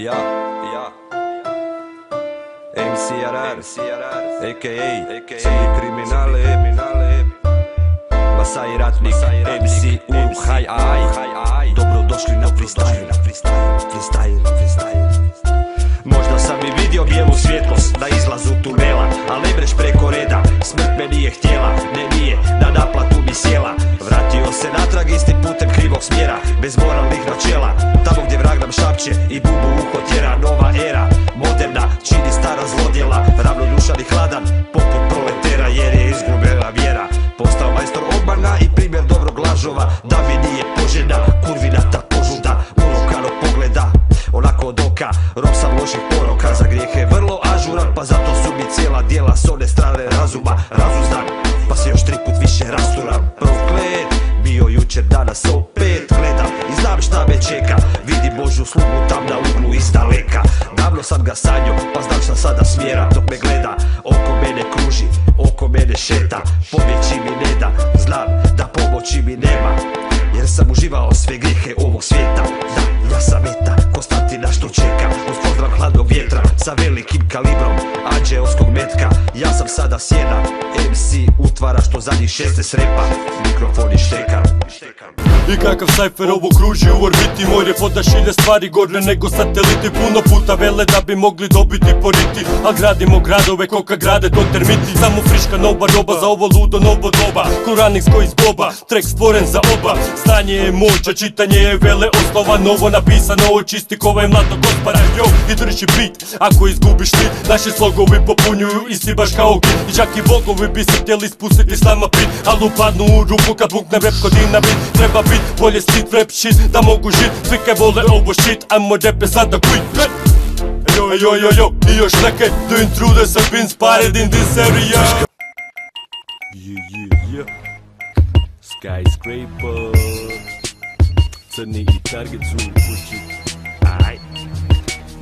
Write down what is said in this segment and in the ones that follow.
Ja, ja MCRR, a.k.a. Crni kriminale Masai ratnik, MC u haj aj Dobrodošli na freestyle, na freestyle, freestyle, freestyle Možda sam i vidio bijelu svjetlost na izlazu tunela Al ne breš preko reda, smrt me nije htjela Ne nije, na naplatu mi sjela. Vratio se natrag istim putem krivog smjera Bez moralnih načela. Tamo gdje vrag nam šapće i bubu uho tjera Nova era, moderna, čini stara zlodjela. Ravnodušan i hladan, poput proletera Jer je izgubila vjera. Postao majstor obmana i primjer dobrog lažova Da mi nije poželjna, kurvinata požuda Ulokanog pogleda, onako od oka Rok sam loših poroka, za grijehe vrlo ažuran Pa zato su mi cijela dijela s one strane razuma Razuzdan, pa se još tri put više rasturam Proklet, bio jučer danas opet Gledam i znam šta me čeka. Vidim Božu slugu tam na uglu iz daleka Davno sam ga sanjao, pa znam šta sada smjera Dok me gleda, oko mene kruži, oko mene šeta. Pobjeći mi sada sjena MC utvara što zadnjih šeste repa Mikrofon i štekam I kakav sajfer ovo kruži u orbiti More voda šilje stvari gore nego sateliti. Puno puta vele da bi mogli dobiti poriti A gradimo gradove koka grade to termiti. Samo friška nova roba za ovo ludo novo doba. Kuranik koji iz trek stvoren za oba. Znanje je moć, a čitanje je vele osnova. Novo napisano očisti kova je mlato gospara Yo, i drži bit, ako izgubiš ti. Naši slogovi popunjuju isti baš kao git. I čak i bogovi bi se htjeli spustiti s nama pit Al upadnu u rupu kad bukne kod dinamit Treba bit bolje street rap shit da mogu žit Svi kaj vole ovo shit, ajmo rap je sada quit Yo, yo, yo, yo, i još neke To intruders have been spotted in this area Yeah, yeah, yeah. Skyscraper. Crni i target su u kući Aj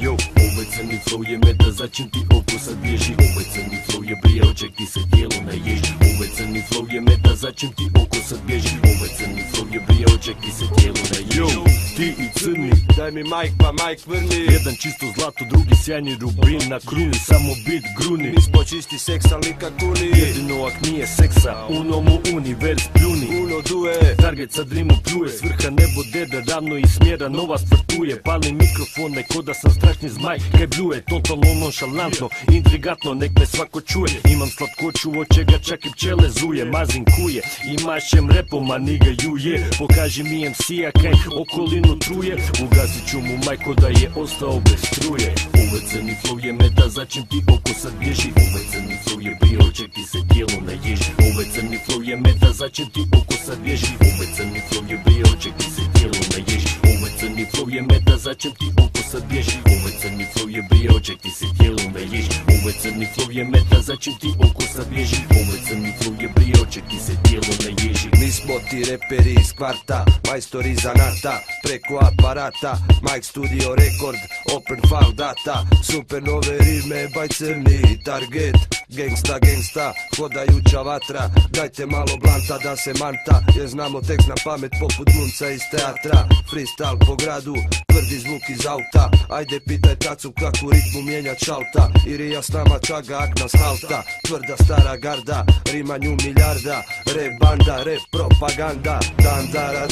Yo, ovaj crni flow je meta, začin ti oko sad bježi. Ovaj crni flow je brijao, ček ti se tijelo naježi Ovaj crni flow je meta, začin ti oko sad bježi. Ovaj crni flow je brijao, ček ti se tijelo naježi Yo, ti i crni, Daj mi majk pa majk vrni. Jedan čisto zlato, drugi sjajni rubin Na kruni, samo bit gruni. Mi smo čisti seksalni kakuni Jedino ak nije seksa, uno mu univers pljuni. Uno due Target sa drimu pljuje, svrha nebo dede ravno i smjera nova stvrtuje Pali mikrofone ko da sam strašni zmaj Kaj bljuje, totalno nonšalantno, intrigatno nek me svako čuje. Imam slatkoću od čega čak i pčele zuje, mazin kuje I mašem repom, a niga juje Pokaži mi MC-a kaj okolinu truje. Ugasit ću mu majko da je ostao bez struje. Ovaj crni flow je meta, začin ti oko sad bježi. Ovaj crni flow je bio, ček ti se tijelo naježi Ovaj crni flow je meta, začin ti oko sad bježi. Ovaj crni flow je bio, ček ti se tijelo naježi Ovaj crni flow je meta, začin ti oko sad bježi crni flow je bio, ček ti se tijelo naježi Ovaj crni flow je meta, začin ti oko sad bježi. Ovaj crni flow je bio, ček ti se tijelo naježi Mi smo ti reperi iz kvarta, majstori zanata Preko aparata, Mike Studio Record, Open File Data. Super nove rime, baj crni target. Gangsta, gangsta, hodajuća vatra. Dajte malo blanta da se manta Jer znamo tekst na pamet poput glumca iz teatra. Freestyle po gradu, tvrdi zvuk iz auta. Ajde pitaj tacu kako ritmu mijenja čalta. Irija s nama čaga, ak nas halta Tvrda stara garda, rima nju miljarda Rap banda, rap propaganda. Dan dara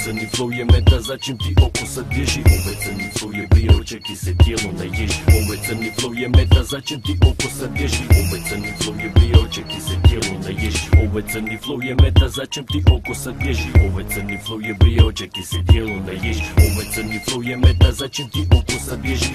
da crni flow je meta, začin ti oko sad bježi. Crni flow je ček ti se tijelo naježi crni flow je meta, začin ti oko sad bježi. Crni flow je ček ti se tijelo naježi crni flow je meta, začin ti oko sad bježi. Crni flow je ček ti se tijelo naježi crni flow je meta, začin ti oko sad bježi.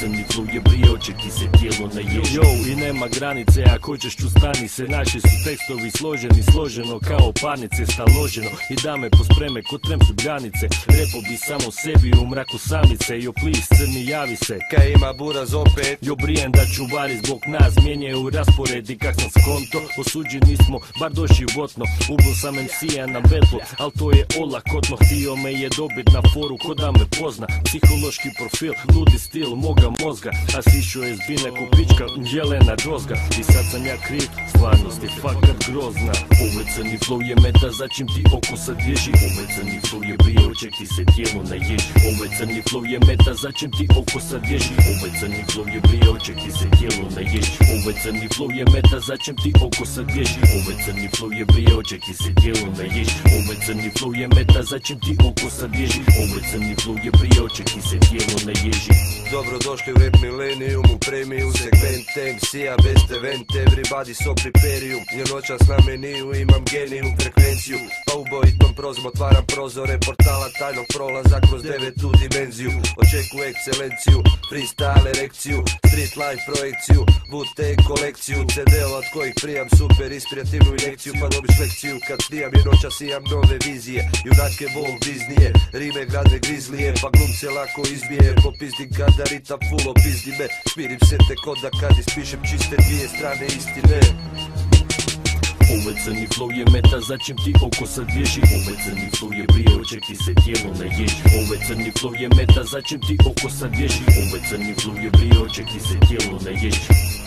Crni flow je bio, ček ti se tijelo naježi Yo, i nema granice, ako hoćeš tu stani se. Naši su tekstovi složeni, složeno kao panice Staloženo. I dame pospreme ko trem su bljanice Repo bi samo sebi u mraku samice. Jo please crni javi se. Kaj ima buraz opet? Jo brijem da čuvari zbog nas. Mijenjaju raspored i kak sam skonto. Osuđeni smo, bar do životno Ubil sam MC-a na betlu, al to je olakotno. Htio me je dobit na foru, ko da me pozna. Psihološki profil, ludi stil moga mozga. A sišao je zbine kupička, jelena drozga. I sad sam ja kriv, stvarnost je fakat grozna. Crni flow je meta, začim ti oko sad bježi Ovaj crni flow je bio, ček ti se tijelo naježi Ovaj crni flow je meta, začim ti oko sad bježi Ovaj crni flow je bio, ček ti se tijelo naježi Ovaj crni flow je meta, začim ti oko sad bježi Ovaj crni flow je bio, ček ti se tijelo naježi Ovaj crni flow je meta, začim ti oko sad bježi Ovaj crni flow je bio, ček ti se tijelo naježi Dobro došli u rap millennium U premiju segment MC-a Best event Everybody so preparium Jer noćas na meniju imam geniju frekvenciju. Pa ubojitom prozom otvaram prozore Portala tajnog prolaza kroz devetu dimenziju. Očekuju ekscelenciju Freestyle erekciju Street life projekciju Wu-Tang kolekciju. CD-ova od kojih prijam super Inspirativnu injekciju pa dobiš lekciju. Kad snijam jer noćas imam nove vizije. Junake Walt Disneye Rime grade grizlije Pa glumce lako izbije. Popizdim kada rita full opizdi me. Smirim se tek onda kad ispišem čiste dvije strane istine Crni flow je meta, začim ti oko sad Ovaj crni flow je prije, ček ti se tijelo naježi Ovaj crni flow je meta, začim ti oko sad Ovaj crni flow je prije, ček ti se tijelo naježi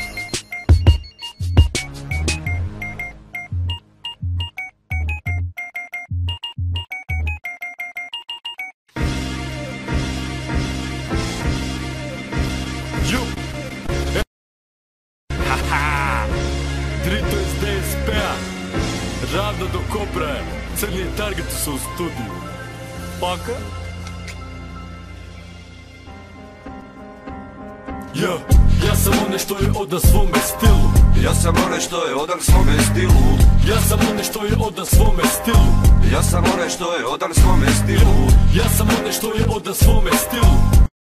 studiju Paka? Ja, ja sam onaj što je odan svome stilu. Ja sam onaj što je odan svome stilu. Ja sam onaj što je odan svome stilu. Ja sam onaj što je odan svome stilu. Ja sam onaj što je odan svome stilu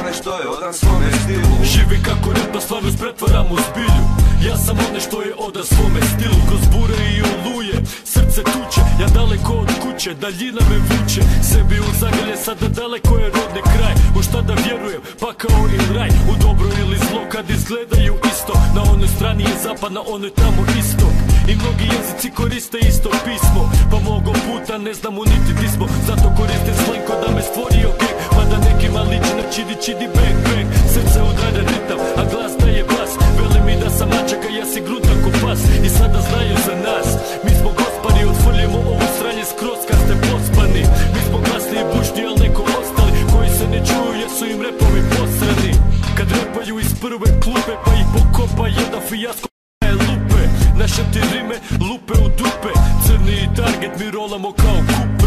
onaj što je odan svome stilu. Živi kako rapa stvarnost pretvaram u zbilju. Ja sam onaj što je odan svome stilu. Kroz bure i oluje, srce tuče. Ja daleko od kuće, daljina me vuče. Sebi u zagrlje, sada daleko je rodni kraj. U šta da vjerujem, pa kao i raj. U dobro ili zlo kad izgledaju isto. Na onoj strani je zapad, na onoj tamo isto. I mnogi jezici koriste isto pismo. Pa mnogo puta ne znamo niti di smo Zato koristim slang ko da me stvorio gek Pa da nekima liči na čidi čidi bang bang Srce udara ritam, a glas daje bas. Veli mi da sam mačaka, ja si grudan ko pas. I sada znaju za nas. Mi smo gospari, otvrljimo ovo sranje skroz kad ste pospani. Mi smo glasni i bušni, al neko ostali Koji se ne čuju jer su im repovi posrani. Kad repaju iz prve klupe pa ih pokopa jedan fijasko je lupe. Naše ti rime lupe u dupe. Crni target mi rolamo kao kupe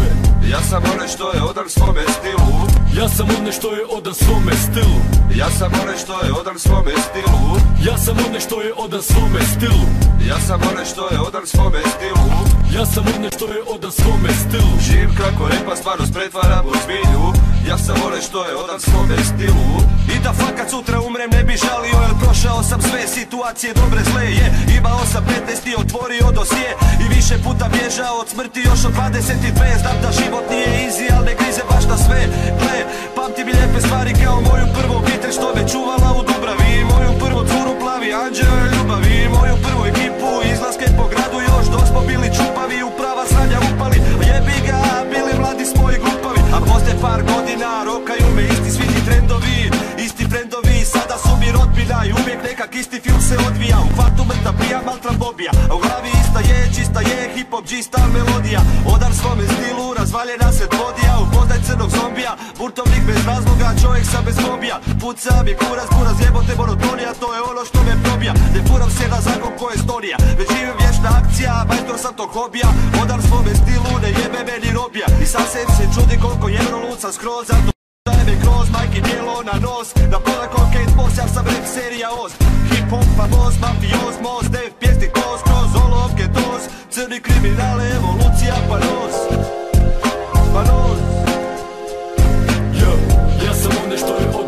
Ja sam onaj što je odan svome stilu. Ja sam onaj što je odan svome stilu. Ja sam onaj što je odan svome stilu. Ja sam onaj što je odan svome stilu. Ja sam onaj što je odan svome stilu. Ja sam onaj što je odan svome stilu. Živim kako repa stvarnost pretvaram u zbilju Ja sam onaj što je odan svome stilu. I da fakat sutra umrem ne bi žalio Jer prošao sam sve situacije dobre zle je. Imao sam 15 i otvorio dosije I više puta bježao od smrti još od 22 Znam da život nije easy al ne grize baš na sve. Gle, pamtim i lijepe stvari kao moju prvu obitelj Što me čuvala u Dubravi. Moju prvu curu plavi anđeo je ljubavi. Moju prvu ekipu izlaske po gradu još Dok smo bili čupavi. U prava sranja upali Jebi ga, bili mladi smo i glupavi. A poslije par godina rokaju me isti svi ti trendovi. Isti trendovi, sada su mi rodbina I uvijek nekak isti film se odvija. U kvartu mrta pija maltram bobija. A u glavi ista je, čista je, hip hop, melodija. Odar svome stilu, razvaljena se dvodija Upoznaj crnog zombija, burtovnik bez razloga Čovjek sa bez hobija, puca mi kurac, kurac Jebote monotonija, to je ono što me probija. Ne furam se na zakon ko je storija Već živim vječna akcija, majstor sam tog hobija. Odar svome stilu, ne jebe meni robija. I sam se se čudi koliko je luca skroz Zato Daje mi kroz majki bijelo na nos. Na pola kokain boss, ja sam rap serija os Hip hop pa boss, mafios, most Dev pjesnik kos, kroz olovke dos Crni kriminale, evolucija pa nos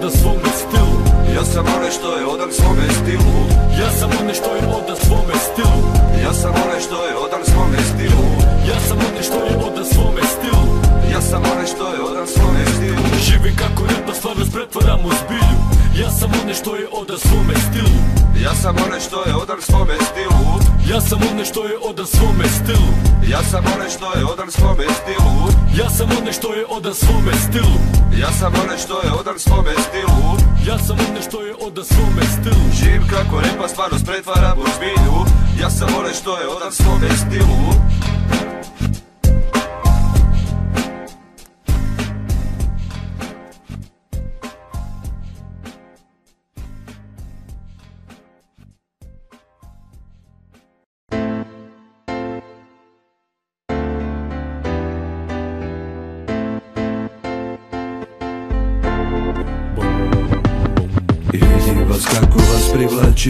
odan svome stilu. Ja sam onaj što je odan svome stilu. Ja sam onaj što je odan svome stilu. Ja sam onaj što je odan svome stilu. Ja sam onaj što je odan svome stilu. Ja sam onaj što je odan svome stilu. Živim kako rapa stvarnost pretvaram u zbilju Ja sam onaj što je odan svome stilu. Ja sam onaj što je odan svome stilu. Ja sam onaj što je odan svome stilu. Ja sam onaj što je odan svome stilu. Ja sam onaj što je odan svome stilu. Ja sam onaj što je odan svome stilu. Ja sam onaj što je odan svome stilu. Živim kako repa stvarnost pretvaram u zbilju Ja sam onaj što je odan svome stilu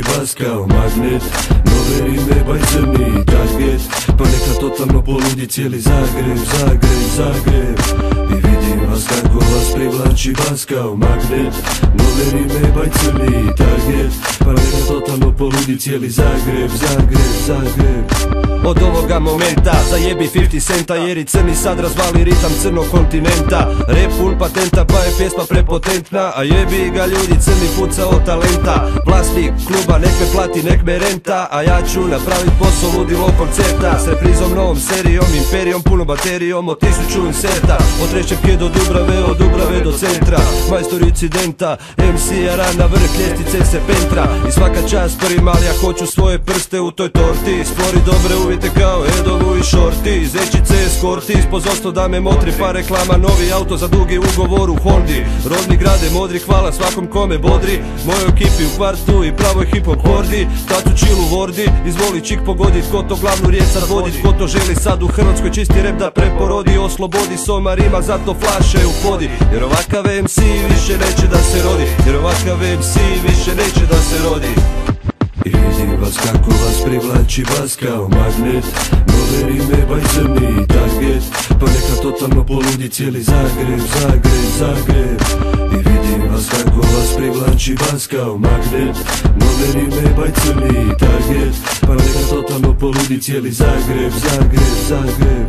privlači vas magnet Nove rime, baj crni target Pa neka totalno poludi cijeli Zagreb, Zagreb, Zagreb. I vidim vas kako vas privlači vas kao magnet. Nove rime, baj crni target Pa neka totalno poludi cijeli Zagreb, Zagreb, Zagreb. Od ovoga momenta Zajebi 50 centa jer i crni sad razvali ritam crnog kontinenta. Rap pun patenta pa je pjesma prepotentna A jebi ga ljudi crni puca od talenta. Vlasnik kluba nek me plati nek me renta A ja ću napravit posao koncerta. S reprizom novom serijom imperijom puno baterijom Od tisuću inserta Od Rešćevke do Dubrave od Dubrave do centra. Majstor incidenta MC-a rana vrh ljestvice se pentra. I svaka čast prvim ali ja hoću svoje prste u toj torti. Stvori dobre uvjete kao Edovu i Shorty. Zečice eskorti Spozosto da me motri. Pa reklama Novi auto za dugi ugovor u Hondi. Rodni grade modri hvala svakom kome bodri. Mojoj ekipi u kvartu i pravoj hip hop hordi. Tacu chill u vordi Izvoli čik pogodit ko to glavnu riječ sad vodit Ko to želi sad u Hrvatskoj čisti rep da preporodi Oslobodi somarima zato flaše u podi. Jer ovakav MC više neće da se rodi. Jer ovakav MC više neće da se rodi. I vidim vas kako vas privlači vas kao magnet. Nove rime, baj crni target. Pa neka totalno poludi cijeli Zagreb, Zagreb, Zagreb vas kako vas privlači vas kao magnet. Nove rime, baj crni target. Pa neka totalno poludi cijeli Zagreb, Zagreb, Zagreb.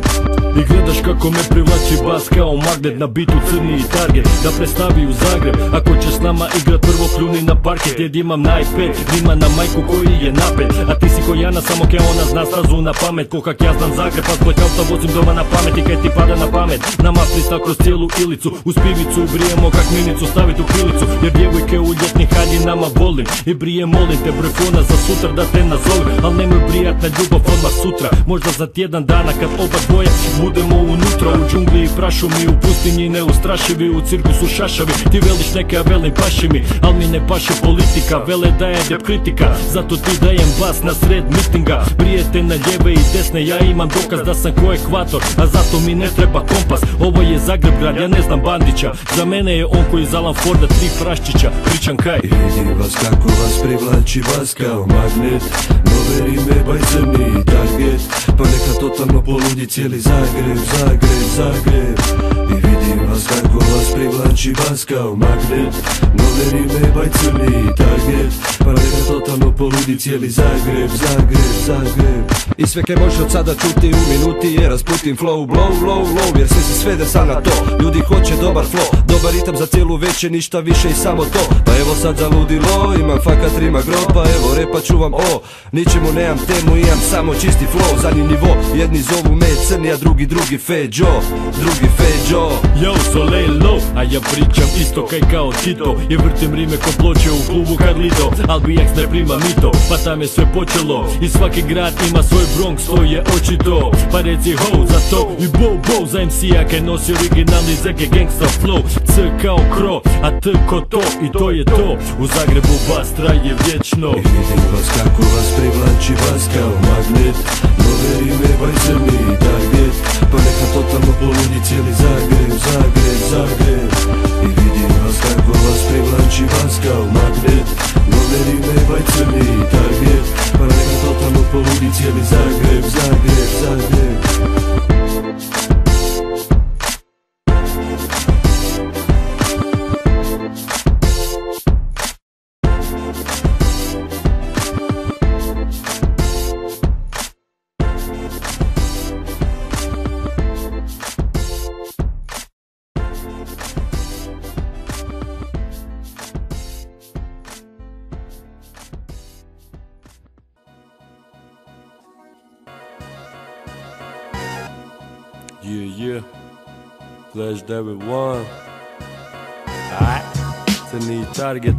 I gledaš kako me privlači bas kao magnet na bitu crni target. Da predstavi u Zagreb Ako će s nama igrat prvo pljuni na parket Jer imam na iPad, ima na majku koji je napet. A ti si ko Jana samo ke ona zna stazu na pamet. Ko kak ja znam Zagreb pa zbog auta vozim doma na pamet. I kaj ti pada na pamet? Nama prista kroz cijelu ilicu Uz pivicu brijemo kak minicu stavit u krilicu Jer djevojke u ljetnih haljinama volim I brije molim te broj fona za sutra da te nazovem Al nemoj brijat na ljubav odmah sutra Možda za tjedan dana kad oba dvoje budemo unutra U džungli i prašumi, u pustinji neustrašivi U cirkusu šašavi, ti veliš neke a velim paši mi Al mi ne paše politika, vele da je dep kritika Zato ti dajem bas na sred mitinga Prijete na ljeve i desne, ja imam dokaz da sam ko ekvator A zato mi ne treba kompas, ovo je Zagreb grad, ja ne znam Bandića Za mene je on koji iz Alan Forda tri praščića, pričam kaj I vidim vas kako vas privlači vas kao magnet. Nove rime, baj crni target. Pa neka totalno poludi cijeli Zagreb, Zagreb, Zagreb. I vas kako vas privlači vas kao magnet. Nove rime, baj crni target. Pa totalno poludi cijeli Zagreb, Zagreb, Zagreb. I sve kaj može od sada čuti u minuti je rasputim flow, blow, low, low Jer sve se svede sad na to. Ljudi hoće dobar flow, dobar ritam za cijelu večer, ništa više i samo to. Pa evo sad za ludilo, imam fakat rima gropa Evo repa čuvam o, ničemu nemam temu, imam samo čisti flow. Zadnji nivo, jedni zovu me crni, a drugi drugi Feđo. Drugi Feđo. Yo, Soleil low, a ja pričam isto kaj kao Tito. I vrtim rime ko ploče u klubu Carlito Al BX ne prima mito, pa tam je sve počelo. I svaki grad ima svoj Bronx, to je očito. Pa reci ho za to i bo bo za MC-a kaj nosi originalni zege gangsta flow. C kao kro, a T ko to i to je to. U Zagrebu bas traje vječno. I vidim vas kako vas privlači vas kao magnet. Nove rime, baj crni target Pa neka totalno poludi cijeli Zagreb, Zagreb, Zagreb I vidim vas kako vas privlači vas kao magnet. Nove rime, baj crni target. Pa neka totalno poludi cijeli Zagreb, Zagreb, Zagreb Yeah. Flash David One. Alright. Crni target.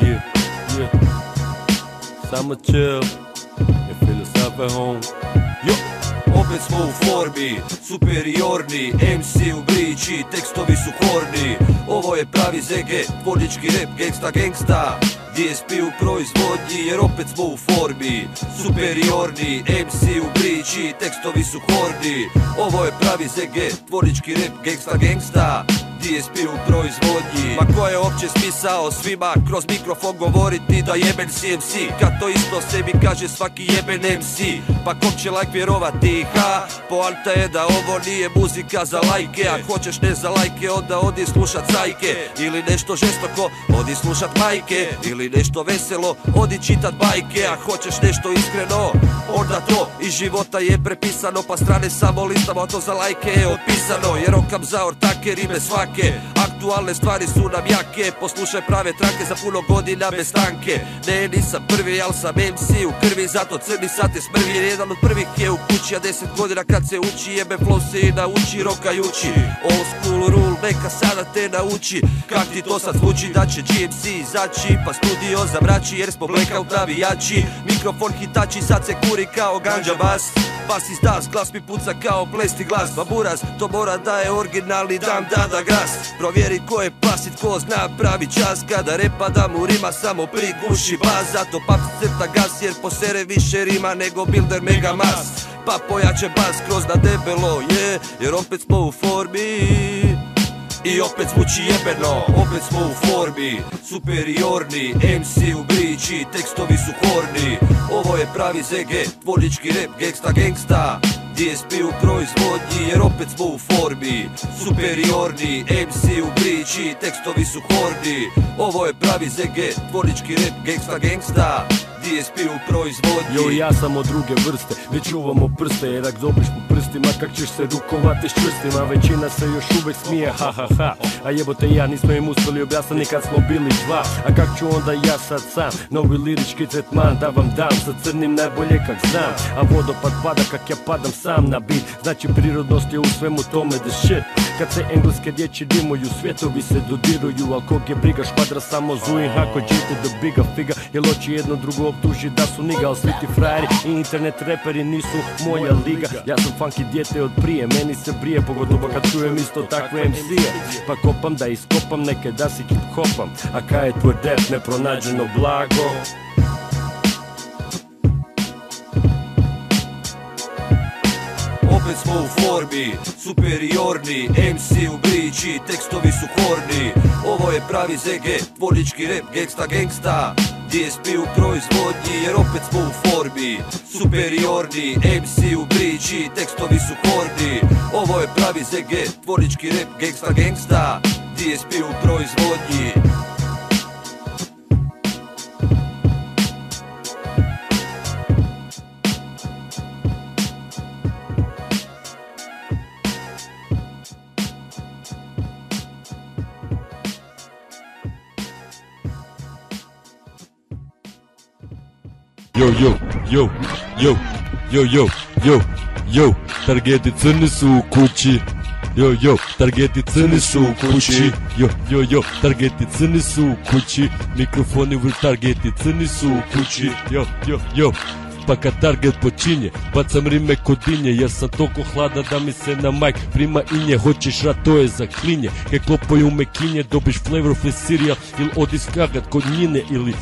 Yeah, yeah. Samo chill. I feel up at home. Jo, opet smo u formi, superiorni MC u briči, tekstovi su horni Ovo je pravi ZG, tvornički rap, gangsta gangsta DSP u proizvodnji jer opet smo u formi. Superiorni MC u priči, tekstovi su horni. Ovo je pravi ZG, tvornički rap, gangsta gangsta DSP u proizvodnji. Ma ko je opće smisao svima kroz mikrofon govoriti da jeben CMC Kad to isto sebi kaže svaki jeben MC Pa kom će like vjerovati ha? Poanta je da ovo nije muzika za lajke. A hoćeš ne za lajke onda odi slušat zajke Ili nešto žestoko odi slušat majke. Ili nešto veselo odi čitat bajke. A hoćeš nešto iskreno onda to. Iz života je prepisano Pa strane samo listamo to za lajke je otpisano. Jer okam za ortake rime svake Aktualne stvari su nam jake. Poslušaj prave trake za puno godina bez stanke Ne nisam prvi al sam MC u krvi Zato crni sate smrvi jer jedan od prvih je u kući A deset godina kad se uči jebe flow se i nauči rokajući. Old school rule neka sada te nauči. Kak ti to sad zvuči da će GMC izaći Pa studio zamrači jer smo blackout navijači. Mikrofon hitači sad se kuri kao ganđa bas Bas iz das, glas mi puca kao plesti glas. Pa buraz, to mora da je originalni dam dada gras Provjeri ko je pasit, ko zna pravi čas. Kada repa da mu rima samo priguši bas. Zato pap crta gas jer posere više rima nego builder mega mas. Pa pojače bas kroz na debelo, je Jer opet smo u formi. I opet zvuči jebeno, opet smo u formi. Superiorni, MC u briči, tekstovi su horni. Ovo je pravi ZG, tvornički rap, gangsta gangsta DSP u proizvodnji jer opet smo u formi. Superiorni, MC u briči, tekstovi su horni. Ovo je pravi ZG, tvornički rap, gangsta gangsta DSP u proizvodnji. Jo, ja sam od druge vrste, već čuvamo prste Jer ak dobiš po prstima, kak ćeš se rukovati s čvrstima Većina se još uvek smije, ha ha ha. A jebote ja, nismo im uspjeli objasniti kad smo bili dva. A kak ću onda ja sad sam, novi lirički tretman Da vam dam, sa crnim najbolje kak znam. A vodopad pada kak ja padam sam na bit. Znači prirodnost je u svemu tome the shit kad se engleske riječi dimuju, svjetovi se dodiruju Al kog je briga škvadra samo zuin Ako džite do biga figa Jel oči jedno drugo optuži da su niga Al svi ti frajeri i internet reperi nisu moja liga. Ja sam funky dijete od prije, meni se brije Pogotovo kad čujem isto takve MC-e Pa kopam da iskopam neke da si hip hopam A kaj je tvoj rap nepronađeno blago Opet smo u formi, superiorni MC u briči, tekstovi su horni. Ovo je pravi ZG, tvornički rap, gangsta gangsta. DSP u proizvodnji jer opet smo u formi. Superiorni, MC u briči, tekstovi su horni. Ovo je pravi ZG, tvornički rap, gangsta gangsta. DSP u proizvodnji Yo, yo, yo, yo, yo, yo, yo, yo, targeti crni su u kući. Yo, yo, targeti crni su u kući. Yo, yo, yo, targeti crni su u kući. Mikrofoni vrh targeti crni su u kući. Yo, yo, yo. Pa kad target počinje, bacam rime kod dinje Jer sam toliko hladan da mi se na majk prima inje Hoćeš rat, to je za klinje Kaj klopaju me kinje, dobiš flavorful cereal Ili odi skagat kod njine ili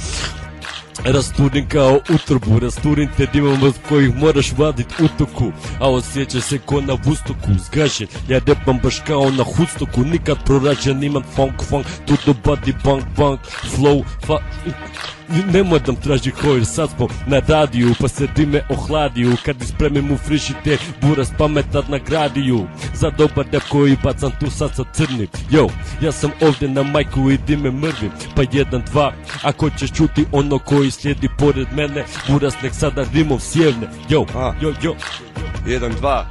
Rasturim kao utrbu, rasturim te dimama s kojih moraš vadit utoku. A osjećaš se ko na vustoku, zgažen Ja repam baš kao na hustoku. Nikad prorađen imam funk funk the body bang bang Flow fa... Nemoj da traži hojr, sad smo na radiju Pa se dime ohladiju Kad ispremim u frižite Buras pametan nagradiju Za dobar rap koji bacam tu sad sa crnim. Yo, ja sam ovdje na majku i dime mrvim Pa jedan, dva Ako ćeš čuti ono koji slijedi pored mene Buras nek sada rimov sjevne. Yo, yo, yo. 1, 2,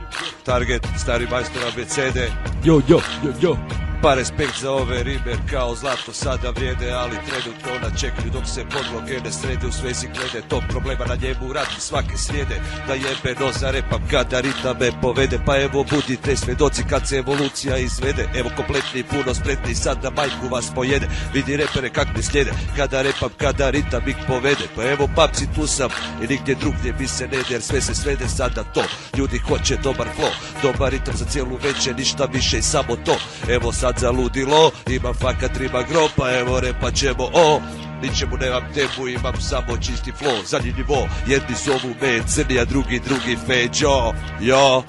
target, stari majstor ABCD Yo, yo, yo, yo Pa respekt za ove rimer kao zlato sada vrijede Ali trenutno na čekanju dok se podloge ne srede U svezi glede tog problema na njemu radi svake srijede Da jebe no zarepam kada ritam me povede Pa evo budite svedoci kad se evolucija izvede. Evo kompletni puno spretni sad da majku vas pojede. Vidi repere kak mi slijede Kada repam kada ritam ih povede. Pa evo papci tu sam i nigdje drugdje mi se ne Jer sve se svede sad na to. Ljudi hoće dobar flow Dobar ritam za cijelu večer ništa više i samo to. Evo sad zaludilo. Imam fakat rima gropa Evo repat ćemo o. Ničemu nemam temu, imam samo čisti flow. Zadnji nivo, jedni zovu me crni, a drugi drugi feđo. Jo,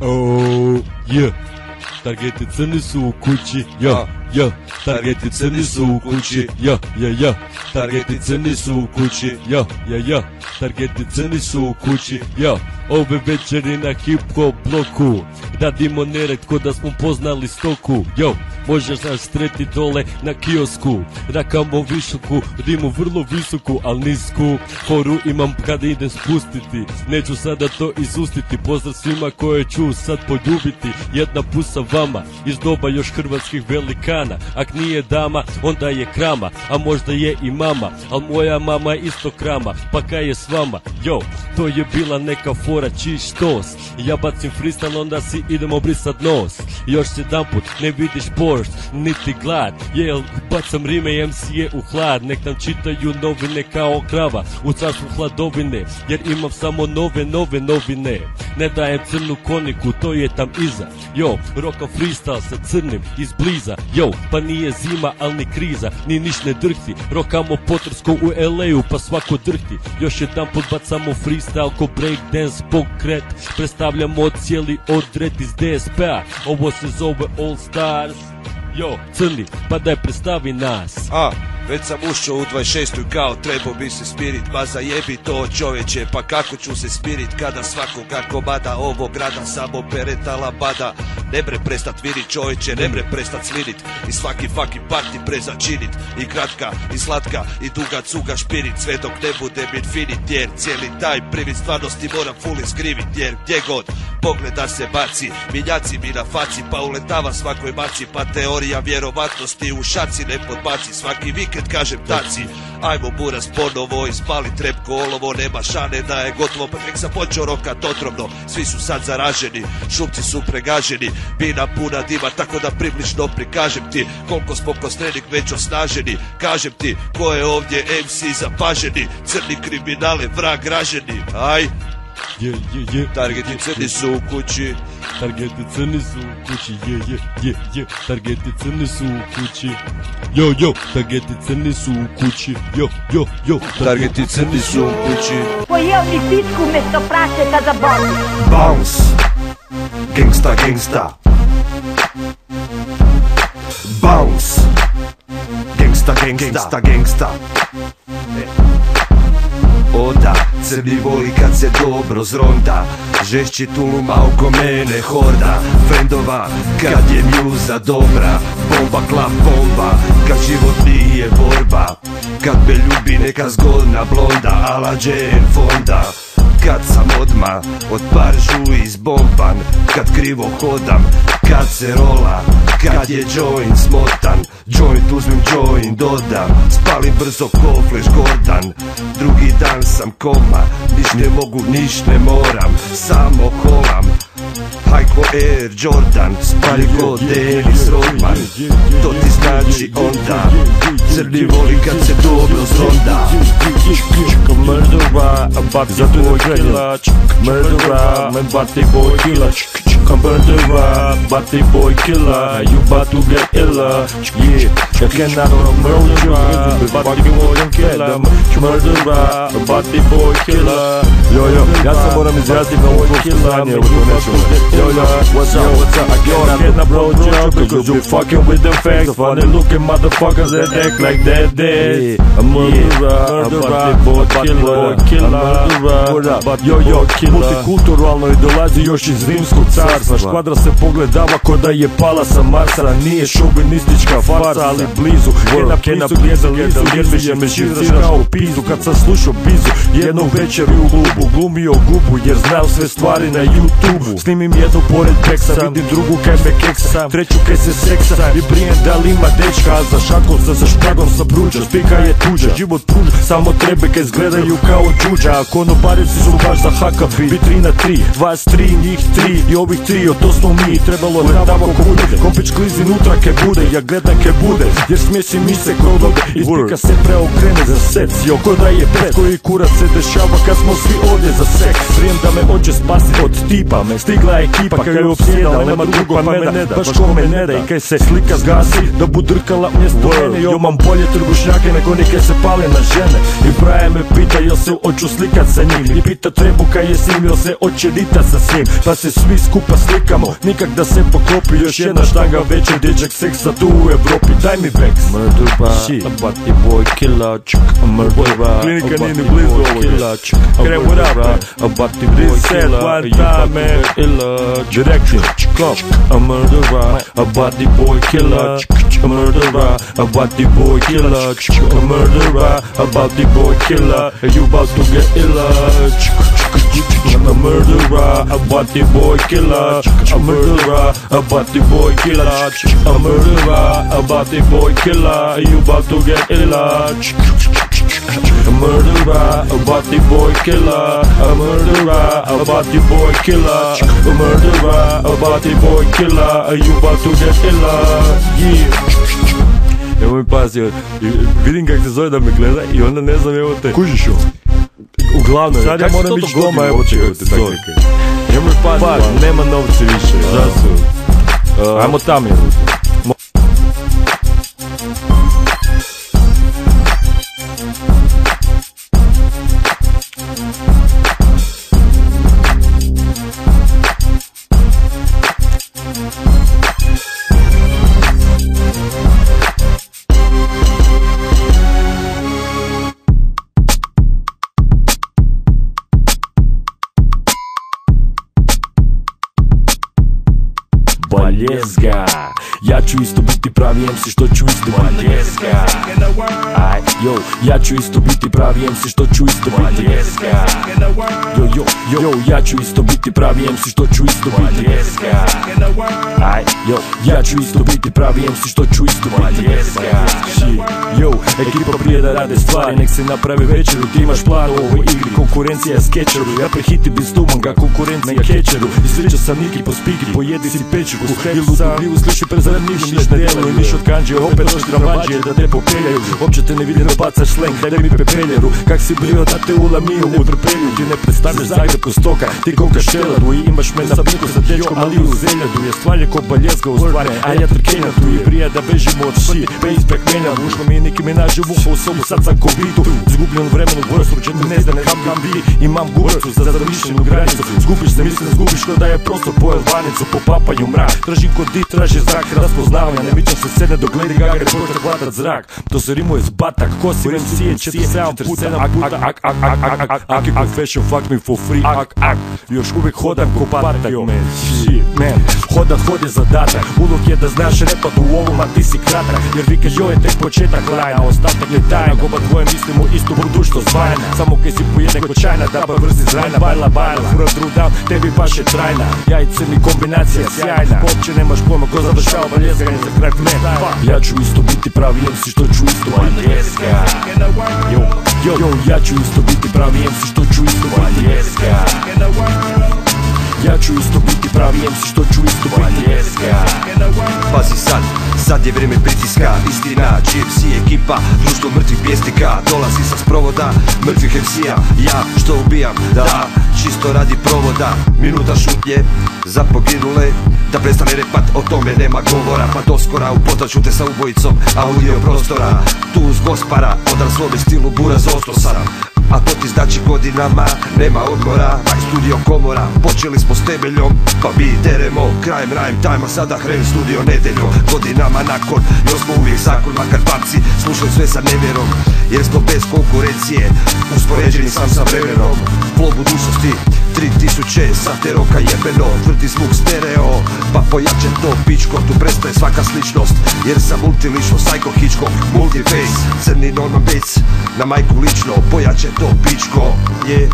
Oh, yeah. Targeti crni su u kući, ja, ja. Targeti crni su u kući, ja, ja, ja. Targeti crni su u kući, ja, ja, ja. Targeti crni su u kući, ja. Ove večeri na hip hop bloku Radimo nered ko da smo poznali stoku, yo. Možeš nas streti dole na kiosku Rakamo visoku, rimu vrlo visoku, al nisku. Foru imam kada idem spustiti Neću sada to izustiti. Pozdrav svima koje ću sad poljubiti. Jedna pusa vama Iz doba još hrvatskih velikana. Ak nije dama, onda je krama A možda je i mama. Al moja mama je isto krama Pa kaj je s vama? Yo, to je bila neka fora čiš tos. Ja bacim freestyle, onda si idemo brisat nos. Još jedan put ne vidiš boršt, niti glad Jel, bacam rime MC je u hlad. Nek nam čitaju novine kao krava U carstvu hladovine Jer imam samo nove, nove novine. Ne dajem crnu koniku, to je tam iza. Yo, roka freestyle sa crnim izbliza. Yo, pa nije zima, al ni kriza Ni niš ne drhti. Rokamo potrsko u LA-u, pa svako drhti. Još jedan put bacamo freestyle ko breakdance pokret. Predstavljamo cijeli odred iz DSP-a Ovo se zove All Stars jo, crli, pa da predstavi nas. A. već sam ušao u 26. i kao trebao bi se spirit Pa zajebi to čoveče, pa kako ću se spirit Kada svakoga komada ovog grada samo peretala bada. Ne bre prestat virit čoveče, ne bre prestat slinit I svaki fucking party prezačinit. I kratka, i slatka, i duga cuga špirit. Sve dok ne budem infinit Jer cijeli taj privid stvarnosti moram full iskrivit Jer gdje god pogleda se baci Miljaci mi na faci pa uletava svakoj maci. Pa teorija vjerovatnosti u šaci ne podbaci. Svaki vikend kažem taci Ajmo buras ponovo ispali trep ko olovo Nema šane da je gotovo pa nek sam počeo rokat otrovno Svi su sad zaraženi, šupci su pregaženi Bina puna dima tako da približno prikažem ti Koliko smo kroz trening već osnaženi. Kažem ti ko je ovdje MC zapaženi Crni kriminale, vrag graženi Aj, Je, je, je targeti crni su u kući Targeti crni su u kući, je, je, je, je Targeti crni su u kući Yo, yo, targeti crni su u kući Yo, yo, yo Targeti crni su u kući Pojeo bi pičku umjesto prašeta za bol. Bounce. Gangsta, gangsta. Bounce. Gangsta, gangsta, gangsta, gangsta Oda, crni voli kad se dobro zronda Žešći tuluma oko mene horda. Frendova, kad je mjuza dobra. Bomba, klap, bomba. Kad život nije borba. Kad me ljubi neka zgodna blonda. Ala Jane Fonda. Kad sam odma od paržu izbomban. Kad krivo hodam, kad se rola Kad je joint smotan Joint uzmem joint dodam. Spalim brzo ko Flash Gordon. Drugi dan sam koma Niš ne mogu, niš ne moram. Samo kolam Hajko Air Jordan Spali ko Dennis Rodman To ti znači onda Crni voli kad se dobro Murderer, about to boy killer. Murderer, my body boy killer. Murderer, body boy killer. You about to get iller. Yeah, you cannot murderer, body boy killer. Murderer, body boy killer. Yo, yo, ja se moram izraziti na ovo stanje, ovo to nećemo. Yo, yo, what's up, what's up, I Yo, I cannot approach you because you fucking with them facts. Funny looking motherfuckers that act like that dead. Yeah, a murderer, a body boy killer, killer, body yo, yo, killer. Multikulturalno i dolazi još iz rimskog carstva. Škvadra se pogledava ko da je pala sa Marsa. Nije šovinistička farsa, ali blizu. Jedna blizu gleda lizu, jer me šizraš kao pizu. Kad sam slušao bizu, jednu večer u klubu Glumio gubu, jer znao sve stvari na YouTube Snimim jednu pored peksa, vidim drugu kaj me keksa Treću kaj se seksa i brijem da li ima dečka A za šakom se sa špagom sa pruđa, spika je tuđa Život pruža, samo trebe kaj izgledaju kao čuđa A konobarici su baš za haka Bit tri na tri, vas tri, njih tri I ovih tri, to smo mi Trebalo je tamo ko bude Kompić klizi nutra ke bude, ja gledam ke bude Jer smjesi mi se ko dode I spika se preokrene za sec Jo ko da je pet koji kurac se dešava Kad smo svi ovdje za seks Vrijem da me hoće spasiti od tipa me Stigla ekipa kaj je opsjedala Nema drugo pa me ne da, baš ko me ne da. I kaj se slika zgasi da budrkala mjesto mene Jo mam bolje trbušnjake nego neke se pale na žene. I Braja me pita jel se hoću slikat sa njim? I pita trebu kaj je s njim jel se hoće ditat sa svim? Pa se svi skupa slikamo Nikak da se poklopi još jedna štanga Veći dječak seksa tu u Evropi. Daj mi beks Murderer, Shit. a bati boy killer, chick, a murderer, Klinika nije ni blizu boy ovoga. killer, chick, a Krem u rap, murderer, a bati boy This set killer, Direction, a murderer, a body boy killer, a murderer, a body boy killer, a murderer, a body boy killer, you about to get I'm a murderer, a body boy killer, a murderer, a body boy killer, a murderer, a body boy killer, you about to get chick, a murderer, a body boy killer, a murderer, a body boy killer, a murderer, a body boy killer, you about to get iller, yeah. Evo mi pazi, vidim kak se zove da me gleda i onda ne znam evo te Kužiš ovo? Uglavnom, Sad ja moram ići doma, evo te tak zove. nekaj? Nemoj pazi, Pa, nema novci više. Šta su? Ajmo tam je. Pravi MC što ću isto biti. Yo, yo, yo, ja ću isto biti pravi MC što ću isto biti. Aj, yo, ja ću isto biti pravi MC što ću isto biti. Yo, ekipa prije da rade stvari Nek se napravi večeru, ti imaš plan u ovoj igri Konkurencija je skečeru, ja prehiti bis tumanga Konkurencija kečeru, izriča sam Niki po spiki Pojedi si pečuku, ili u dubljivu sliši prezad niš Niš ne djeluju, niš od kanđe, opet došli tramvađije Da te popeljaju, uopće te ne vidi da bacaš slang Daj mi pepeljeru, kak si brio da te ulamiju u trpelju. Ti ne predstavljaš Zagreb ko stoka, ti ko kašteladu I imaš me na biku sa dečkom, ali u zeljadu Je stvalje ko baljezga u stvari, a ja trkenja tu I prija da bežimo od shit, bez pekmenja Ušlo mi je neki mi nađe vuho u sobu, sad sam covidu Zgubljen vremenu, vrstu, če ne znam kam bi Imam gurcu za zamišljenu granicu. Zgubiš se, mislim zgubiš ko da je prostor pojel vanicu Po papanju mrak, tražim kod di, traži zrak Raspoznavanja, ne mičem se sedne dok Lady Gaga ne počne hvatat zrak. To se rimuje s batak, kosi MC je 47 puta Ak, ak, ak, ak, ak, ak, ak, ak, ak, fashion, fuck me for free. Ak, ak, još uvijek hodam ko patak, man Shit, man, hodat, hod je zadatak. Ulog je da znaš repat u ovom, a ti si kratak. Jer vikaš joj je tek početak lajna. Ostatak je tajna, oba dvoje mislimo istu budućnost bajna Samo kaj si pojede ko čajna, daba vrzi zrajna Bajla, bajla, fura drudam, tebi baš je trajna. Ja i crni kombinacija sjajna. Uopće nemaš pojma ko završava valjezganje za kraj Fuck, ja ću isto biti pravi MC što ću isto biti Valjezga Yo, yo, ja ću isto biti pravi MC što ću isto biti Ja ću isto biti pravi MC što ću isto biti? Pazi sad, sad je vrijeme pritiska. Istina, GFC ekipa, društvo mrtvih pjesnika. Dolazi sa sprovoda, mrtvih MC-a Ja što ubijam, da, čisto radi provoda. Minuta šutnje, za poginule Da prestane repat, o tome nema govora Pa doskora u potraču te sa ubojicom Audio prostora, tu uz gospara Odraslome stilu buraz ostro sam a to ti znači godinama nema odmora Taj studio komora, počeli smo s temeljom Pa mi deremo, krajem rhyme time Sada hrem studio nedeljom. Godinama nakon, još smo uvijek zakon Makar papci slušaju sve sa nevjerom. Jer smo bez konkurencije Uspoređeni sam sa vremenom. Flow budućnosti, 3000 sate roka jebeno Tvrdi zvuk stereo. Pa pojače to pičko Tu prestaje svaka sličnost Jer sam multilično Psycho Hitchcock Multiface Crni nono bits Na majku lično Pojače to pičko. Je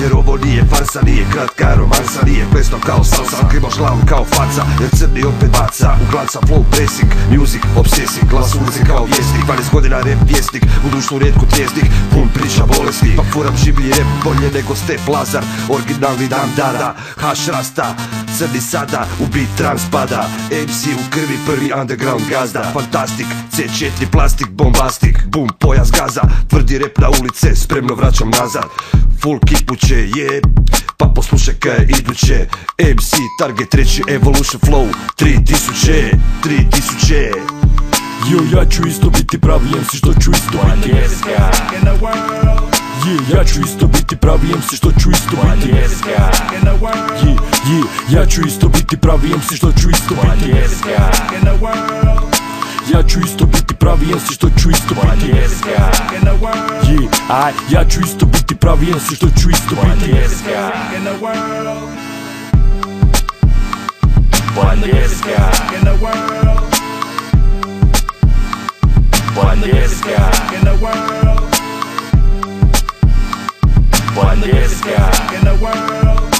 jer ovo nije farsa, nije kratka romansa Nije plesno kao salsa, krimo šlavom kao faca Jer crni opet baca, u glanca flow pressing Music, obsessing, glas ulici kao vjesnik. 12 godina rap vjesnik, u dušnu rijetku tjesnik Pun priča bolesti, pa furam žiblji rap Bolje nego Stef Lazar, originalni dan dada Haš rasta, crni sada, u beat trans pada MC u krvi, prvi underground gazda Fantastik, C4 plastik, bombastik Boom, pojas gaza, tvrdi rap na ulice Spremno vraćam nazad. Full kipuće je Pa poslušaj kaj je iduće MC Target treći Evolution Flow 3000 3000 Yo, ja ću isto biti pravi MC što ću isto biti Yeah, ja ću isto biti pravi MC što ću isto biti Yeah, yeah, ja ću isto biti pravi MC što ću isto biti Ja ću isto biti pravi MC što ću isto biti Yeah, aj, ja ću isto biti pravi MC što ću isto biti one this guy in the world.